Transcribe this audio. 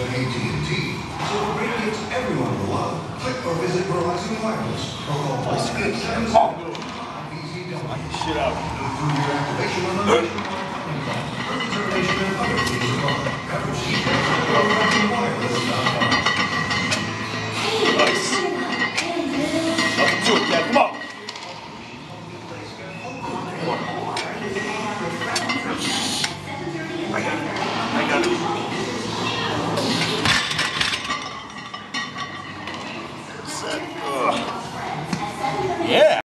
at AT&T, so bring it everyone you love. Click or visit Verizon Wireless or call 1-877 VZW. Shit up. Through it, Come on. I got it. set. Ugh. Yeah.